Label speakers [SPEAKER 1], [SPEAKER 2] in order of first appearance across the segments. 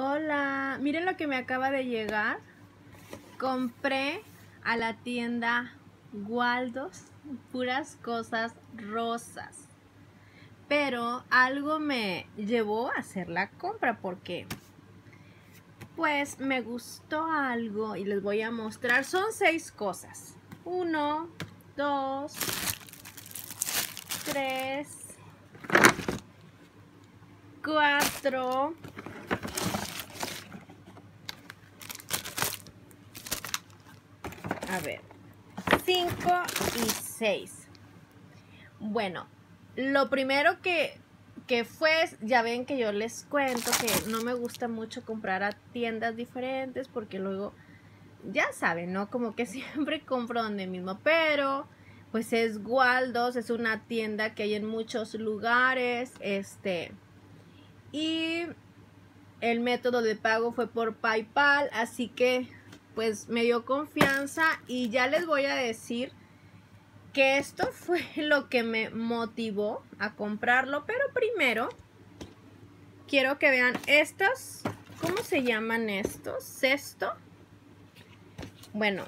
[SPEAKER 1] Hola, miren lo que me acaba de llegar. Compré a la tienda Waldos puras cosas rosas. Pero algo me llevó a hacer la compra porque pues me gustó algo y les voy a mostrar. Son seis cosas. Uno, dos, tres, cuatro, a ver, 5 y 6. Bueno, lo primero que, que fue, ya ven que yo les cuento que no me gusta mucho comprar a tiendas diferentes porque luego, ya saben, ¿no? Como que siempre compro donde mismo, pero pues es Waldos, es una tienda que hay en muchos lugares, este, y el método de pago fue por PayPal, así que pues me dio confianza y ya les voy a decir que esto fue lo que me motivó a comprarlo, pero primero quiero que vean estos, ¿cómo se llaman estos? Cesto. Bueno,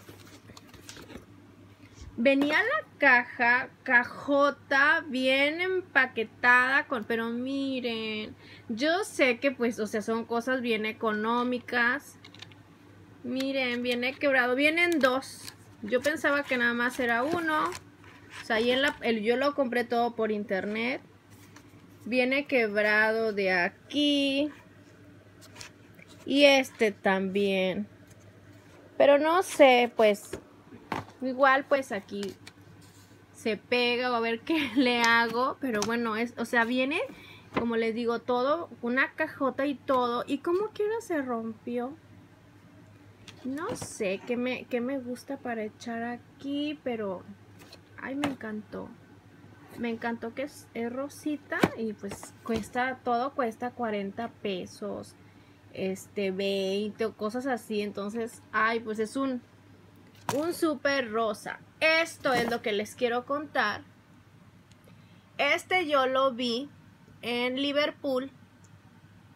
[SPEAKER 1] venía la caja, cajota, bien empaquetada, con, pero miren, yo sé que pues, o sea, son cosas bien económicas, Miren, viene quebrado. Vienen dos. Yo pensaba que nada más era uno. O sea, ahí en la, yo lo compré todo por internet. Viene quebrado de aquí. Y este también. Pero no sé, pues. Igual pues aquí se pega o a ver qué le hago. Pero bueno, es, o sea, viene, como les digo, todo, una cajota y todo. Y como quiera se rompió. No sé qué me, me gusta para echar aquí, pero... Ay, me encantó. Me encantó que es, rosita y pues cuesta, todo cuesta 40 pesos. Este, 20 o cosas así. Entonces, ay, pues es un, un súper rosa. Esto es lo que les quiero contar. Este yo lo vi en Liverpool.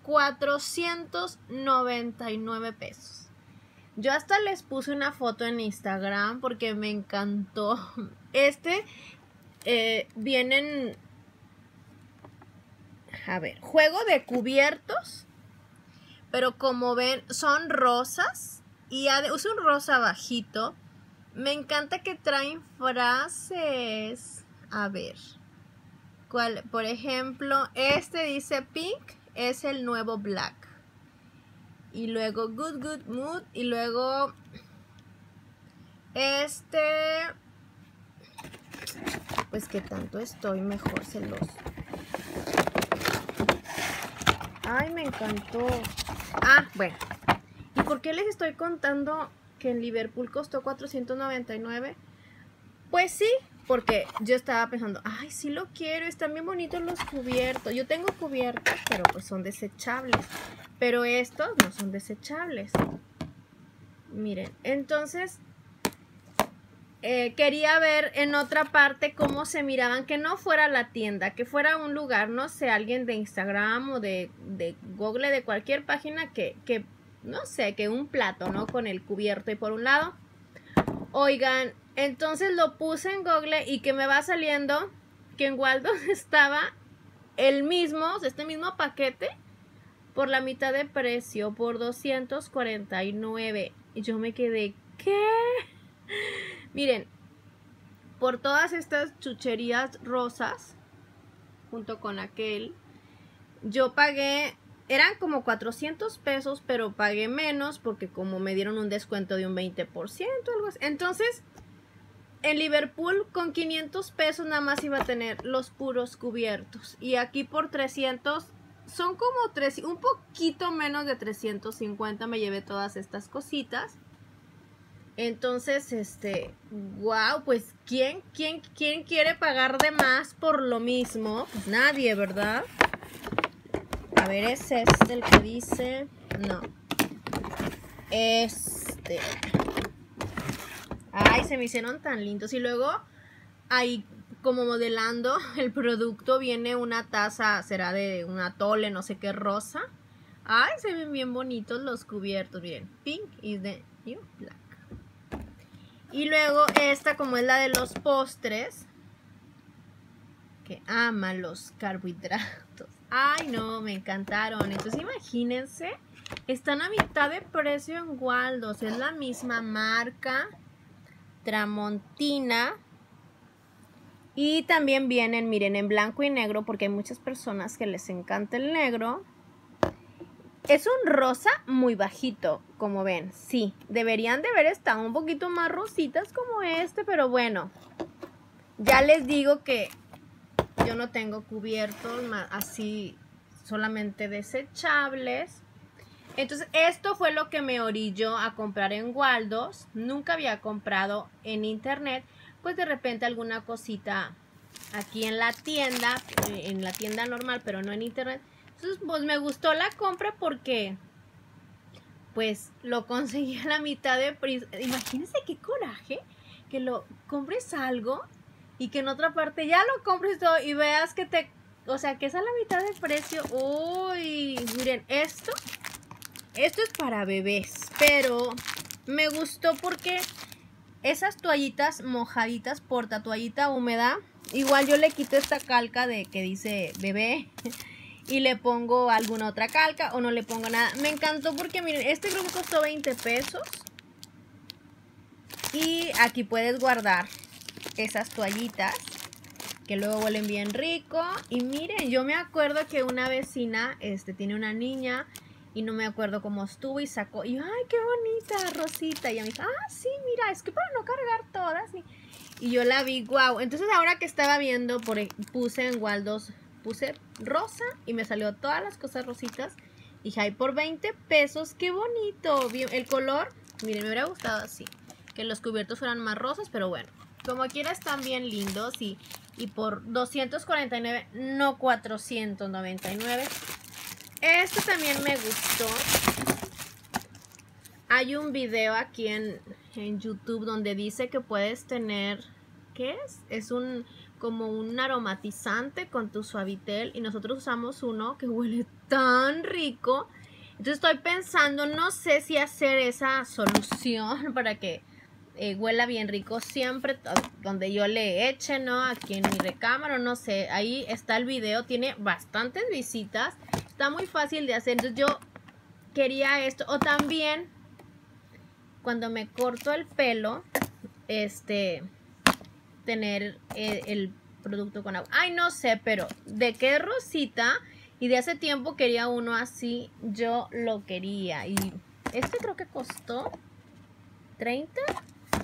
[SPEAKER 1] 499 pesos. Yo hasta les puse una foto en Instagram porque me encantó. Este eh, vienen... A ver, juego de cubiertos. Pero como ven, son rosas. Y es un rosa bajito. Me encanta que traen frases. A ver. ¿Cuál? Por ejemplo, este dice pink es el nuevo black y luego Good Good Mood y luego este pues que tanto estoy mejor se los ay me encantó ah bueno y por qué les estoy contando que en Liverpool costó 499 pues sí porque yo estaba pensando, ay, sí lo quiero, están bien bonitos los cubiertos. Yo tengo cubiertos, pero pues son desechables. Pero estos no son desechables. Miren, entonces eh, quería ver en otra parte cómo se miraban, que no fuera la tienda, que fuera un lugar, no sé, alguien de Instagram o de, de Google, de cualquier página que, que, no sé, que un plato, ¿no? Con el cubierto y por un lado. Oigan, entonces lo puse en Google y que me va saliendo que en Waldo estaba el mismo, este mismo paquete por la mitad de precio, por 249. Y yo me quedé, ¿qué? Miren, por todas estas chucherías rosas, junto con aquel, yo pagué, eran como 400 pesos, pero pagué menos porque como me dieron un descuento de un 20%, algo así. Entonces, en Liverpool con 500 pesos nada más iba a tener los puros cubiertos. Y aquí por 300 son como tres, un poquito menos de 350 me llevé todas estas cositas. Entonces, este, wow, pues ¿quién, quién, quién quiere pagar de más por lo mismo? Pues nadie, ¿verdad? A ver, ¿es este el que dice? No. Este. Ay, se me hicieron tan lindos. Y luego, ahí como modelando el producto, viene una taza, será de una tole, no sé qué, rosa. Ay, se ven bien bonitos los cubiertos. Miren, pink is the new black. Y luego esta, como es la de los postres, que ama los carbohidratos. Ay, no, me encantaron. Entonces, imagínense, están a mitad de precio en Waldos. Es la misma marca, Tramontina. Y también vienen, miren, en blanco y negro, porque hay muchas personas que les encanta el negro. Es un rosa muy bajito, como ven. Sí, deberían de ver estado un poquito más rositas como este, pero bueno. Ya les digo que yo no tengo cubiertos así solamente desechables. Entonces, esto fue lo que me orilló a comprar en Waldos. Nunca había comprado en internet. Pues de repente alguna cosita aquí en la tienda, eh, en la tienda normal, pero no en internet pues me gustó la compra porque pues lo conseguí a la mitad de precio. Imagínense qué coraje que lo compres algo y que en otra parte ya lo compres todo y veas que te, o sea, que es a la mitad de precio. Uy, miren, esto, esto es para bebés, pero me gustó porque esas toallitas mojaditas, porta toallita húmeda, igual yo le quito esta calca de que dice bebé y le pongo alguna otra calca o no le pongo nada. Me encantó porque miren, este grupo costó 20 pesos. Y aquí puedes guardar esas toallitas que luego huelen bien rico. Y miren, yo me acuerdo que una vecina este, tiene una niña y no me acuerdo cómo estuvo y sacó. Y ay, qué bonita, Rosita. Y ella me dijo, ah, sí, mira, es que para no cargar todas. Y, yo la vi, wow. Entonces ahora que estaba viendo, por, e, puse en Waldos puse rosa y me salió todas las cosas rositas. Y dije, ay, por 20 pesos, qué bonito. El color, miren, me hubiera gustado así. Que los cubiertos fueran más rosas, pero bueno. Como quiera están bien lindos y, y por 249, no 499. Este también me gustó. Hay un video aquí en, en YouTube donde dice que puedes tener... ¿Qué es? Es un como un aromatizante con tu suavitel y nosotros usamos uno que huele tan rico. Entonces estoy pensando, no sé si hacer esa solución para que eh, huela bien rico siempre donde yo le eche, ¿no? Aquí en mi recámara, no sé. Ahí está el video, tiene bastantes visitas. Está muy fácil de hacer. Entonces yo quería esto. O también cuando me corto el pelo, este tener eh, el, producto con agua. Ay, no sé, pero de qué rosita y de hace tiempo quería uno así, yo lo quería. Y este creo que costó 30,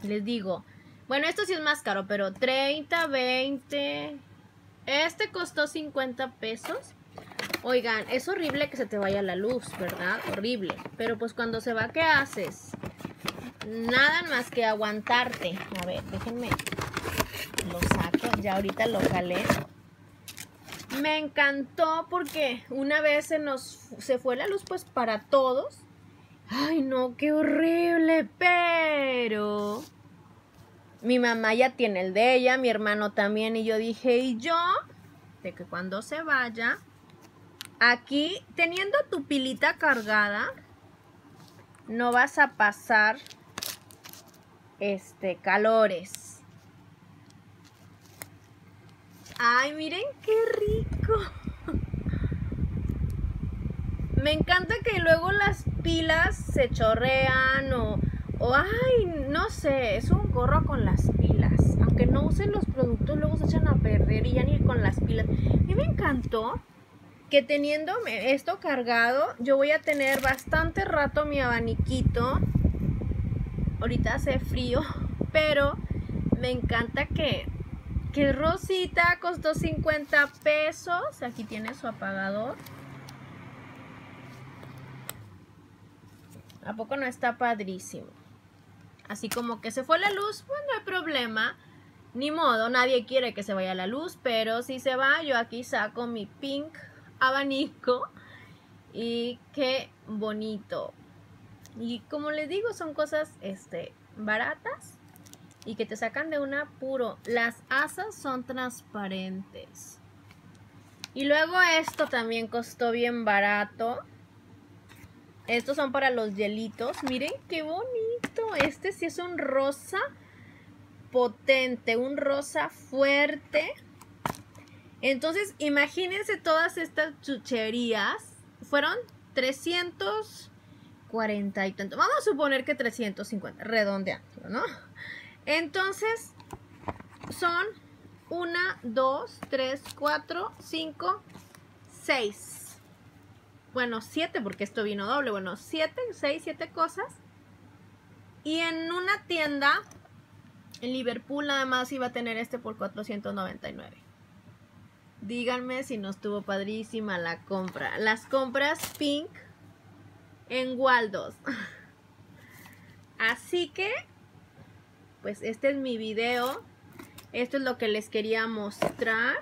[SPEAKER 1] les digo. Bueno, esto sí es más caro, pero 30, 20. Este costó 50 pesos. Oigan, es horrible que se te vaya la luz, ¿verdad? Horrible. Pero pues cuando se va, ¿qué haces? Nada más que aguantarte. A ver, déjenme lo saco, ya ahorita lo calé. Me encantó porque una vez se nos se fue la luz pues para todos. Ay, no, qué horrible, pero mi mamá ya tiene el de ella, mi hermano también y yo dije, "¿Y yo?" de que cuando se vaya aquí teniendo tu pilita cargada no vas a pasar este calores Ay, miren qué rico. Me encanta que luego las pilas se chorrean o, o, ay, no sé, es un gorro con las pilas. Aunque no usen los productos, luego se echan a perder y ya ni con las pilas. Y me encantó que teniendo esto cargado, yo voy a tener bastante rato mi abaniquito. Ahorita hace frío, pero me encanta que que Rosita costó 50 pesos. Aquí tiene su apagador. ¿A poco no está padrísimo? Así como que se fue la luz, pues no hay problema. Ni modo, nadie quiere que se vaya la luz, pero si se va, yo aquí saco mi pink abanico. Y qué bonito. Y como les digo, son cosas este, baratas y que te sacan de un apuro. Las asas son transparentes. Y luego esto también costó bien barato. Estos son para los hielitos. Miren qué bonito. Este sí es un rosa potente, un rosa fuerte. Entonces, imagínense todas estas chucherías. Fueron 340 y tanto. Vamos a suponer que 350, redondeando, ¿no? Entonces, son 1, 2, 3, 4, 5, 6. Bueno, 7 porque esto vino doble. Bueno, 7, 6, 7 cosas. Y en una tienda, en Liverpool además iba a tener este por 499. Díganme si no estuvo padrísima la compra. Las compras pink en Waldos. Así que, pues este es mi video. Esto es lo que les quería mostrar.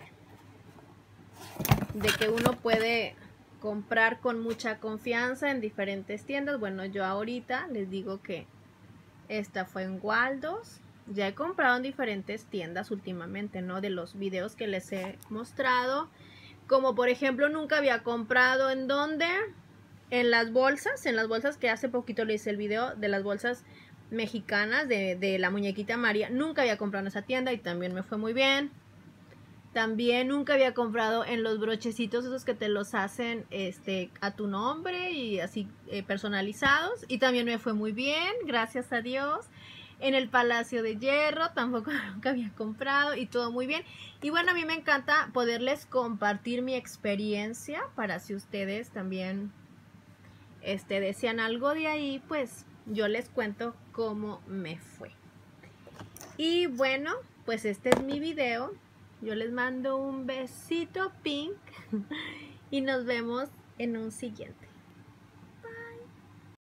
[SPEAKER 1] De que uno puede comprar con mucha confianza en diferentes tiendas. Bueno, yo ahorita les digo que esta fue en Waldos ya he comprado en diferentes tiendas últimamente, ¿no? De los videos que les he mostrado. Como por ejemplo, nunca había comprado en dónde? En las bolsas, en las bolsas que hace poquito le hice el video de las bolsas mexicanas de, de la muñequita María. Nunca había comprado en esa tienda y también me fue muy bien. También nunca había comprado en los brochecitos esos que te los hacen este a tu nombre y así eh, personalizados y también me fue muy bien, gracias a Dios en el Palacio de Hierro, tampoco nunca había comprado y todo muy bien. Y bueno, a mí me encanta poderles compartir mi experiencia para si ustedes también este, desean algo de ahí, pues yo les cuento cómo me fue. Y bueno, pues este es mi video. Yo les mando un besito pink y nos vemos en un siguiente.